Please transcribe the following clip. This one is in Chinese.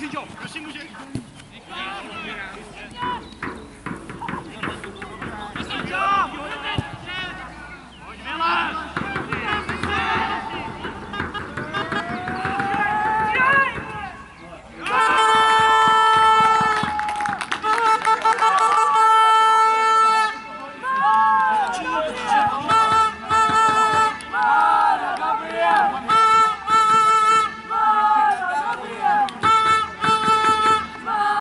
睡觉，有心不行？